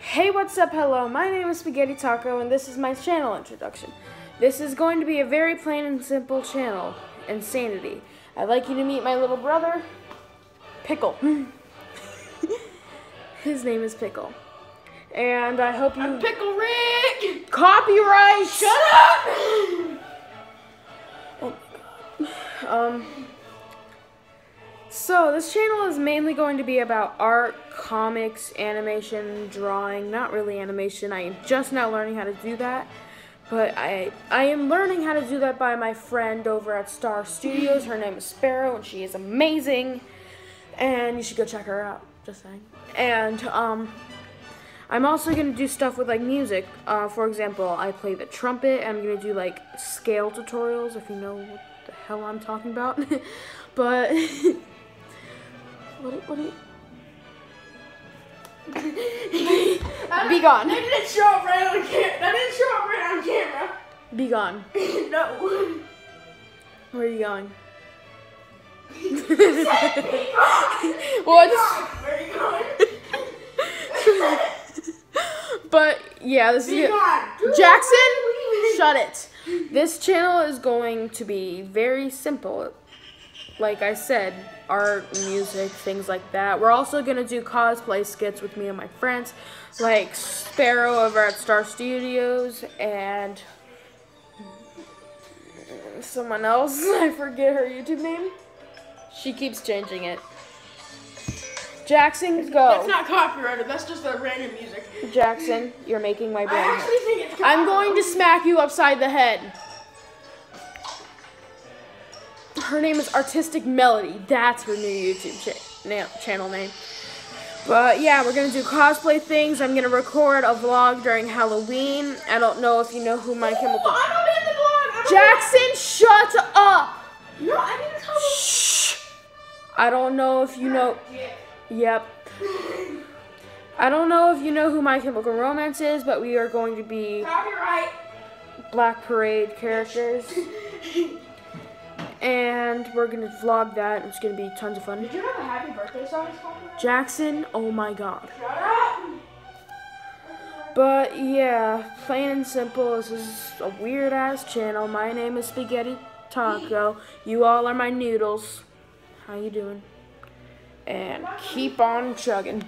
Hey, what's up? Hello, my name is Spaghetti Taco, and this is my channel introduction. This is going to be a very plain and simple channel, Insanity. I'd like you to meet my little brother, Pickle. His name is Pickle. And I hope you... I'm Pickle Rick! Copyright! Shut up! Oh. Um... So, this channel is mainly going to be about art, comics, animation, drawing, not really animation. I am just now learning how to do that. But I I am learning how to do that by my friend over at Star Studios. Her name is Sparrow and she is amazing. And you should go check her out. Just saying. And um I'm also gonna do stuff with like music. Uh, for example, I play the trumpet. I'm gonna do like scale tutorials if you know what the hell I'm talking about. but what? What? Be gone. That didn't show up right on camera. That didn't show up right on camera. Be gone. no. Where are you going? What's What's? Where are you going? But yeah, this is Be it. gone. Jackson, shut it. This channel is going to be very simple. Like I said, art, music, things like that. We're also gonna do cosplay skits with me and my friends, like Sparrow over at Star Studios and someone else. I forget her YouTube name. She keeps changing it. Jackson, go. That's not copyrighted. That's just a random music. Jackson, you're making my I brain hurt. actually think it's. I'm going to smack you upside the head. Her name is Artistic Melody. That's her new YouTube cha- na- channel name. But yeah, we're gonna do cosplay things. I'm gonna record a vlog during Halloween. I don't know if you know who My Oh, Chemical. I'm in the vlog. I'm Jackson, shut up! No, I need to tell. Shh. I don't know if you know. Yep. I don't know if you know who My Chemical Romance is, but we are going to be Copyright. Black Parade characters. and we're gonna vlog that. It's gonna be tons of fun. Did you have a happy birthday song? Jackson, oh my god. But yeah, plain and simple, this is a weird ass channel. My name is Spaghetti Taco. You all are my noodles. How you doing? And keep on chugging.